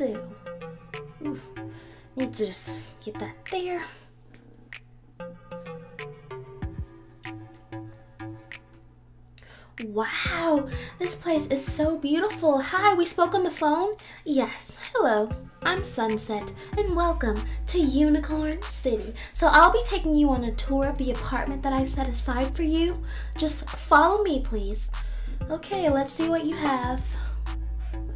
do. Need to just get that there. Wow, this place is so beautiful. Hi, we spoke on the phone? Yes, hello. I'm Sunset, and welcome to Unicorn City. So, I'll be taking you on a tour of the apartment that I set aside for you. Just follow me, please. Okay, let's see what you have.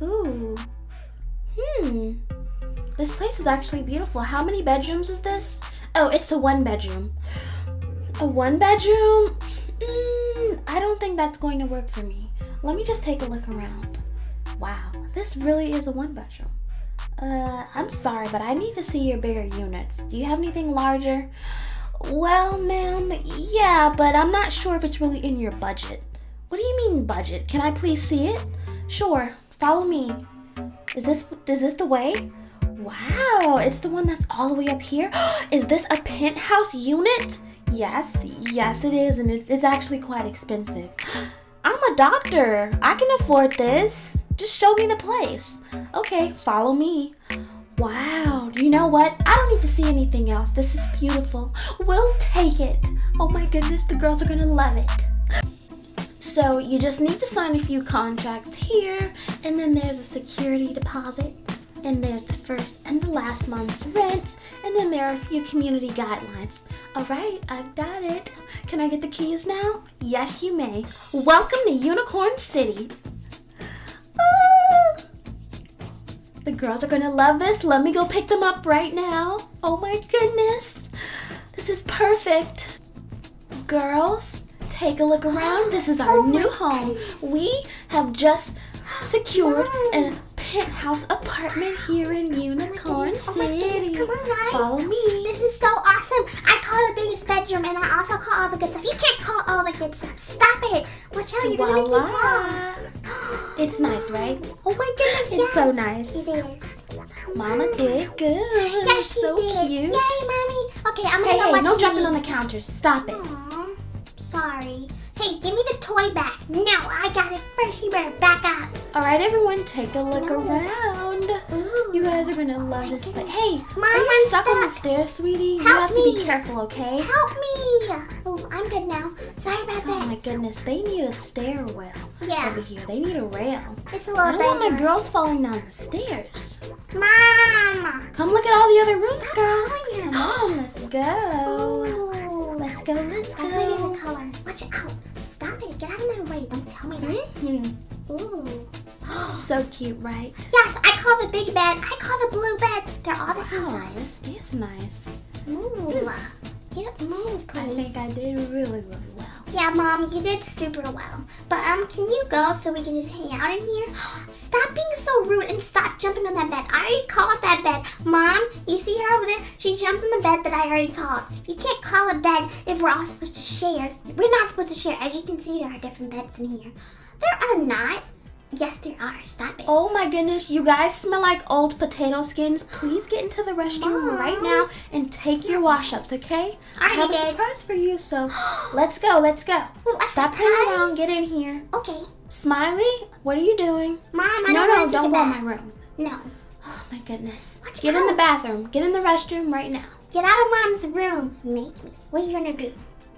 Ooh. This place is actually beautiful. How many bedrooms is this? Oh, it's a one bedroom. A one bedroom? Mm, I don't think that's going to work for me. Let me just take a look around. Wow, this really is a one bedroom. Uh, I'm sorry, but I need to see your bigger units. Do you have anything larger? Well, ma'am, yeah, but I'm not sure if it's really in your budget. What do you mean budget? Can I please see it? Sure, follow me. Is this is this the way? Wow, it's the one that's all the way up here. Is this a penthouse unit? Yes, yes, it is, and it's, it's actually quite expensive. I'm a doctor. I can afford this. Just show me the place. Okay, follow me. Wow, you know what? I don't need to see anything else. This is beautiful. We'll take it. Oh my goodness, the girls are gonna love it. So you just need to sign a few contracts here, and then there's a security deposit, and there's the first and the last month's rent, and then there are a few community guidelines. All right, I've got it. Can I get the keys now? Yes, you may. Welcome to Unicorn City. Ah! The girls are gonna love this. Let me go pick them up right now. Oh my goodness. This is perfect. Girls, take a look around. This is our Oh new home. We have just secured a penthouse apartment here in Unicorn Oh my City. goodness, come on, guys. Follow me. This is so awesome. I call the biggest bedroom and I also call all the good stuff. You can't call all the good stuff. Stop it. Watch out, you're gonna make me fall. It's nice, right? Oh my goodness, it's so nice. It is. Mama did good. Yes, she so did. cute. Yay, mommy. Okay, I'm gonna Hey, go hey, watch no TV. dropping on the counter. Stop it. Sorry. Hey, give me the toy back. No, I got it first. You better back up. All right, everyone, take a look around. Ooh. You guys are gonna love this place. Hey, Mom, are you I'm stuck, on the stairs, sweetie? you Help have to be careful, okay? Help me. Oh, I'm good now. Sorry about Oh that. Oh my goodness, they need a stairwell Yeah. over here. They need a rail. It's a little I don't want my girls falling down the stairs. Mom. Come look at all the other rooms, Stop girls. Come let's go. Ooh. Let's go, let's I go. in color. Watch out. Stop it. Get out of my way. Don't tell me that. Mhm. Ooh. So cute, right? Yes, I call the big bed. I call the blue bed. They're all the same Wow, size. this is nice. Ooh. Get up, move, I think I did really, really well. Yeah, Mom, you did super well. But um, can you go so we can just hang out in here? Stop being so rude and stop jumping on that bed. I already called that bed. Mom, you see her over there? She jumped on the bed that I already called. You can't call a bed if we're all supposed to share. We're not supposed to share. As you can see, there are different beds in here. There are not. Yes, there are. Stop it. Oh my goodness, you guys smell like old potato skins. Please get into the restroom Mom. right now and take your wash ups, okay? I Already have a surprise for you, so let's go, let's go. A Stop playing around, get in here. Okay. Smiley, what are you doing? Mom, I no, don't no, don't go in my room. No. Oh my goodness. Watch Get in the bathroom. Get in the restroom right now. Get out of Mom's room. Make me. What are you gonna do?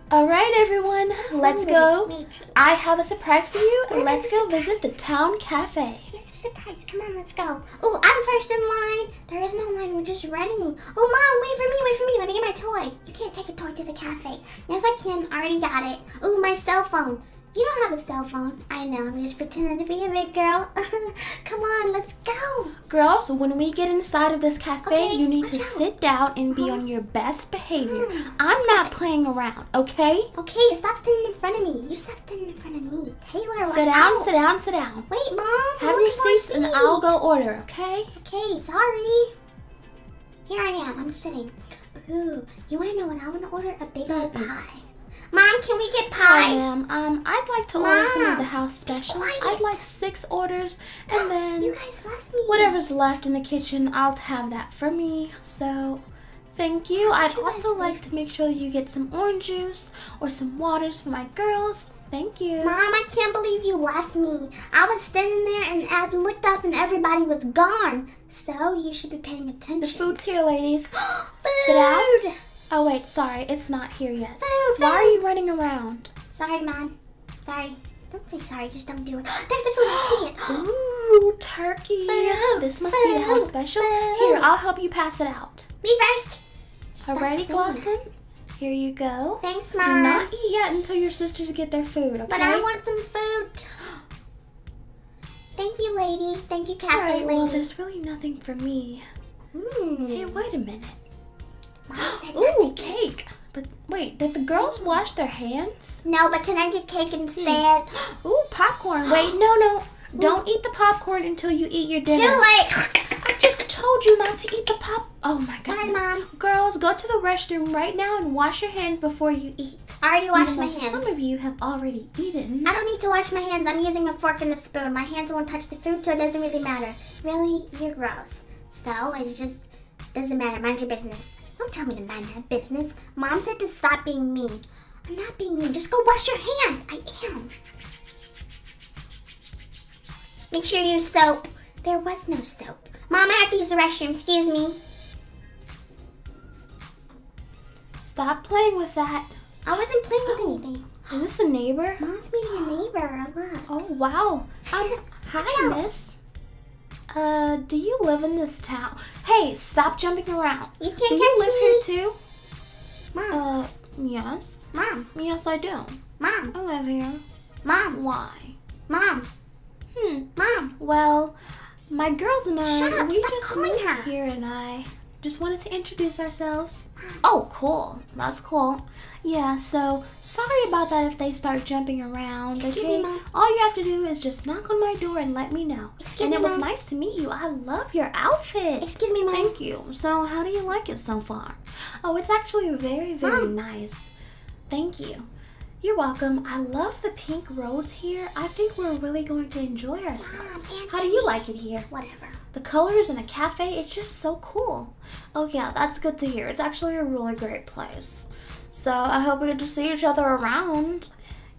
All right, everyone, let's go. I have a surprise for you. Let's go visit the town cafe. It's a surprise. Come on, let's go. Oh, I'm first in line. There is no line. We're just running. Oh, Mom, wait for me. Wait for me. Let me get my toy. You can't take a toy to the cafe. Yes, I can. I already got it. Oh, my cell phone. You don't have a cell phone. I know. I'm just pretending to be a big girl. Come on, let's go. Girls, when we get inside of this cafe, Okay, you need to out. sit down and be on uh-huh. your best behavior. Hmm, I'm not playing around, okay? Okay, stop standing in front of me. You stop standing in front of me. Taylor, Sit down, out. sit down, sit down. Wait, Mom. Have your seats and. I'll go order, okay? Okay, sorry. Here I am. I'm sitting. Ooh, you want to know what I want to order? A big old pie. Mom, can we get Hi, pie? ma'am. Um, I'd like to order some of the house specials. I'd like six orders, and then You guys left me. whatever's left in the kitchen, I'll have that for me. So, thank you. I'd you also like to make sure you get some orange juice or some waters for my girls. Thank you. Mom, I can't believe you left me. I was standing there and I looked up and everybody was gone. So you should be paying attention. The food's here, ladies. food. Sit down. Oh wait, sorry, it's not here yet. Food, Why are you running around? Sorry, Mom. Sorry. Don't say sorry, just don't do it. There's the food, I see it. Ooh, turkey. Food, This must be the house special. Here, I'll help you pass it out. Me first. Stop Alrighty, Clausen? Here you go. Thanks, Do Mom. not eat yet until your sisters get their food, okay? But I want some food. Thank you, lady. Thank you, cafe Alright, well, there's really nothing for me. Mm. Hey, wait a minute. Ooh, cake. But wait, did the girls wash their hands? No, but can I get cake instead? Hmm. Ooh, popcorn. Wait, no, no. Don't eat the popcorn until you eat your dinner. Too late. I just told you not to eat the pop. Oh my god. Sorry. Mom. Girls, go to the restroom right now and wash your hands before you eat. I already washed my hands. Some of you have already eaten. I don't need to wash my hands. I'm using a fork and a spoon. My hands won't touch the food, so it doesn't really matter. Really, you're gross. So it just doesn't matter. Mind your business. Don't tell me to mind my business. Mom said to stop being mean. I'm not being mean. Just go wash your hands. I am. Make sure you use soap. There was no soap. Mom, I have to use the restroom. Excuse me. Stop playing with that. I wasn't playing with anything. Is this the neighbor? Mom's meeting a neighbor. Look. Oh wow. Um, hi, miss. Uh, do you live in this town? Hey, stop jumping around. You can't Do you live me. here too? Mom. Uh, yes. Mom. Yes, I do. Mom. I live here. Mom. Why? Mom. Hmm. Mom. Well, my girls and I, Shut up, we just live her. here, and I just wanted to introduce ourselves. Oh, cool. That's cool. Yeah. So sorry about that if they start jumping around. Excuse okay. me, Mom. All you have to do is just knock on my door and let me know. Excuse and me, it was Mom. nice to meet you. I love your outfit. Excuse me, Mom. Thank you. So, how do you like it so far? Oh, it's actually very, very Mom. nice. Thank you. You're welcome. I love the pink roads here. I think we're really going to enjoy ourselves. Mom, How do you like it here? Whatever. The colors in the cafe, it's just so cool. Oh, yeah, that's good to hear. It's actually a really great place. So, I hope we get to see each other around.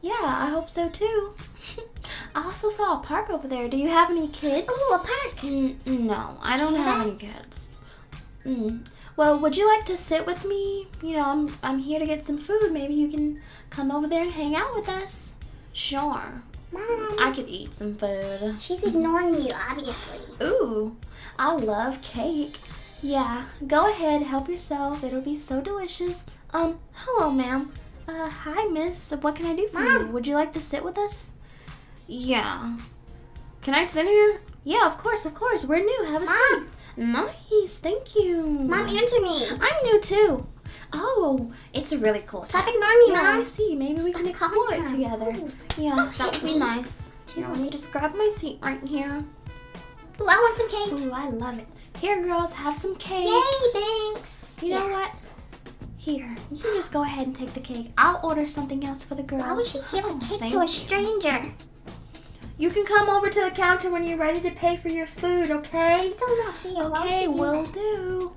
Yeah, I hope so too. I also saw a park over there. Do you have any kids? Ooh, a park. Mm, no, I don't have any kids. Mm. Well, would you like to sit with me? You know, I'm I'm here to get some food. Maybe you can come over there and hang out with us. Sure, Mom. I could eat some food. She's ignoring you, obviously. Ooh, I love cake. Yeah, go ahead, help yourself. It'll be so delicious. Um, hello, ma'am. Uh, hi, miss. What can I do for you? Would you like to sit with us? Yeah. Can I sit here? Yeah, of course, of course. We're new. Have a Mom. seat. Nice, thank you. Mom, answer me. I'm new too. Oh, it's a really cool. Stop town. ignoring me, Yeah, I see. Maybe we can explore it together. Yeah, Don't that would be me. nice. Here, let me just grab my seat right here. Ooh, I want some cake. Ooh, I love it. Here, girls, have some cake. Yay, thanks. You know what? Here, you can just go ahead and take the cake. I'll order something else for the girls. Why would she give Oh, a cake to a stranger? You can come over to the counter when you're ready to pay for your food, okay? It's so not fair. Okay, will do.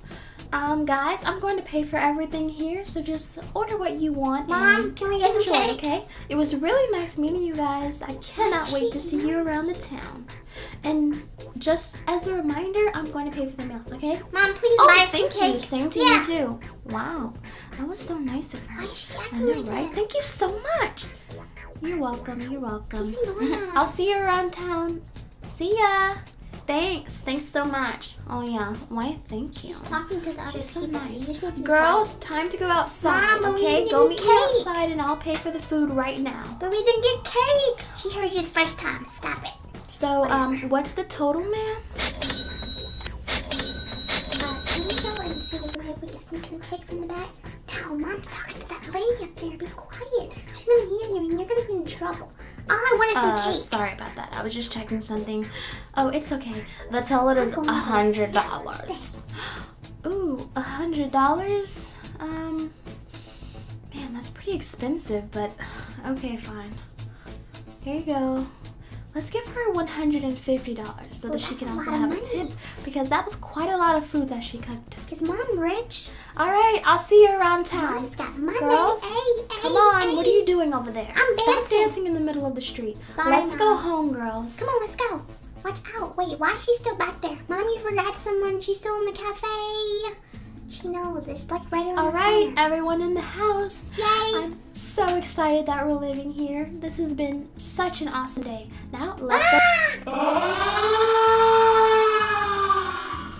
Um, guys, I'm going to pay for everything here, so just order what you want. Mom, can we get some enjoy, cake? okay? It was really nice meeting you guys. I cannot wait to see you around the town. And just as a reminder, I'm going to pay for the meals, okay? Mom, please Oh, buy some cake. you. Same to yeah. you too. Wow, that was so nice of her. Why is she I know, like right? that? Thank you so much. You're welcome. You're welcome. I'll see you around town. See ya. Thanks. Thanks so much. Oh yeah. Why? Thank you. She's talking to the other She's so people. nice. You just need to be Girls, time to go outside. Mom, okay, go meet me outside, and I'll pay for the food right now. But we didn't get cake. She heard you the first time. Stop it. So, um, what's the total, ma'am? Uh, can we go and see if we can sneak some cake from the back? No, Mom's talking to that lady up there. Be quiet. She's gonna hear you and you're gonna be in trouble. All I want is some Uh, cake. sorry about that. I was just checking something. Oh, it's okay. The total is a hundred dollars. Ooh, a hundred dollars? Um, man, that's pretty expensive, but okay, fine. Here you go. Let's give her one hundred and fifty dollars so that she can also have a tip because that was quite a lot of food that she cooked. Is Mom rich? All right, I'll see you around town. it's got money. Girls, hey, Come hey, on, what are you doing over there? I'm Stop dancing. dancing in the middle of the street. Sorry, Let's go home, girls. Come on, let's go. Watch out. Wait, why is she still back there? Mom, you forgot someone. She's still in the cafe. She knows. It's like right around All the right, everyone in the house. Yay. I'm so excited that we're living here. This has been such an awesome day. Now let's Ah!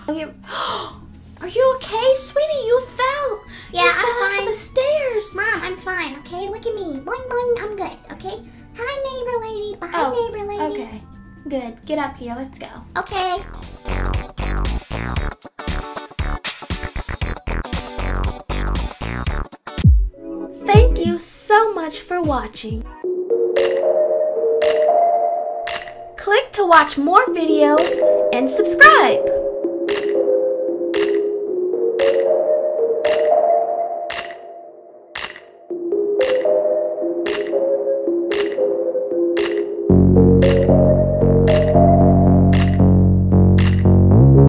go. get- Are you okay, sweetie? You fell. Yeah, you I'm fell off fine. of the stairs. Mom, I'm fine, okay? Look at me. Boing, boing, I'm good, okay? Hi, neighbor lady. Bye, Oh, neighbor lady. Okay, good. Get up here. Let's go. Okay. Thank you so much for watching. Click to watch more videos and subscribe.